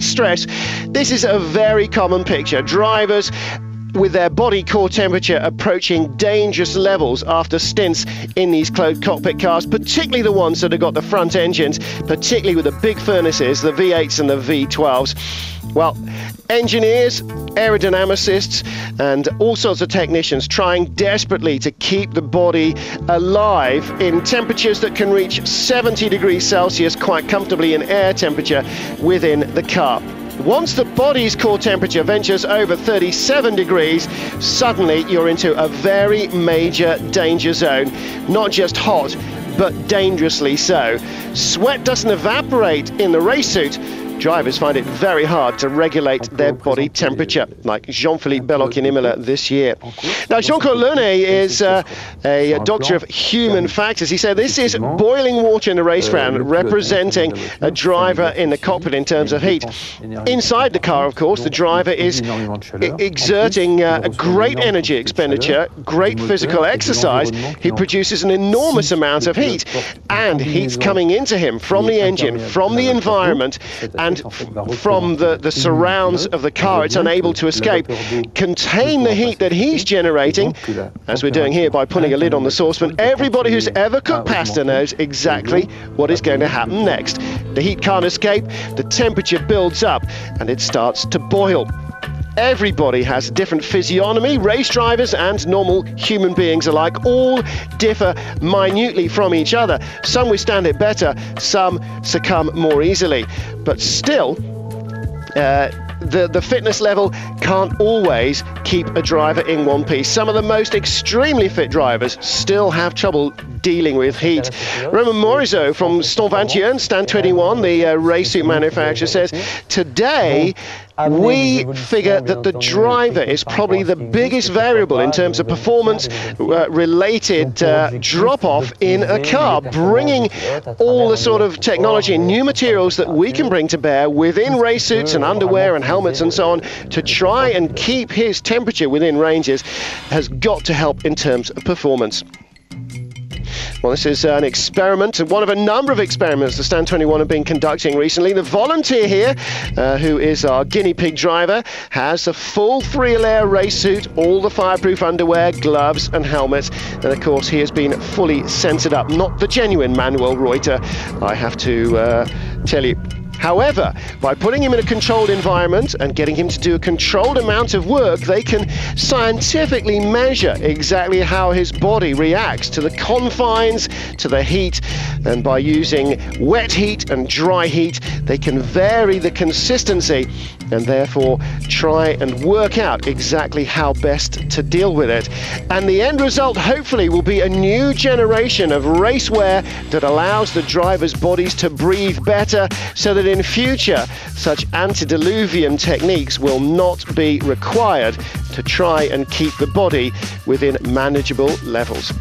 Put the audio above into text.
stress, this is a very common picture. Drivers with their body core temperature approaching dangerous levels after stints in these closed cockpit cars, particularly the ones that have got the front engines, particularly with the big furnaces, the V8s and the V12s. Well, engineers, aerodynamicists, and all sorts of technicians trying desperately to keep the body alive in temperatures that can reach 70 degrees Celsius quite comfortably in air temperature within the car. Once the body's core temperature ventures over 37 degrees, suddenly you're into a very major danger zone. Not just hot, but dangerously so. Sweat doesn't evaporate in the race suit, drivers find it very hard to regulate their body temperature, like Jean-Philippe Belloc in Imola this year. Now, Jean-Claude Launay is uh, a doctor of human factors. He said this is boiling water in the race ground, representing a driver in the cockpit in terms of heat. Inside the car, of course, the driver is exerting uh, a great energy expenditure, great physical exercise. He produces an enormous amount of heat, and heat's coming into him from the engine, from the environment, and from the, the surrounds of the car, it's unable to escape, contain the heat that he's generating, as we're doing here by putting a lid on the saucepan. Everybody who's ever cooked pasta knows exactly what is going to happen next. The heat can't escape, the temperature builds up, and it starts to boil. Everybody has a different physiognomy. Race drivers and normal human beings alike all differ minutely from each other. Some withstand it better, some succumb more easily. But still, uh, the, the fitness level can't always keep a driver in one piece. Some of the most extremely fit drivers still have trouble dealing with heat. Roman Morizot from Stann Stand 21, the uh, race suit manufacturer, says today we figure that the driver is probably the biggest variable in terms of performance uh, related uh, drop off in a car, bringing all the sort of technology and new materials that we can bring to bear within race suits and underwear and helmets and so on to try and keep his temperature within ranges has got to help in terms of performance. Well, this is an experiment, one of a number of experiments the Stand 21 have been conducting recently. The volunteer here, uh, who is our guinea pig driver, has a full three-layer race suit, all the fireproof underwear, gloves and helmet. And of course, he has been fully censored up. Not the genuine Manuel Reuter, I have to uh, tell you. However, by putting him in a controlled environment and getting him to do a controlled amount of work, they can scientifically measure exactly how his body reacts to the confines, to the heat, and by using wet heat and dry heat, they can vary the consistency and therefore try and work out exactly how best to deal with it. And the end result, hopefully, will be a new generation of racewear that allows the drivers' bodies to breathe better so that in future such antediluvian techniques will not be required to try and keep the body within manageable levels.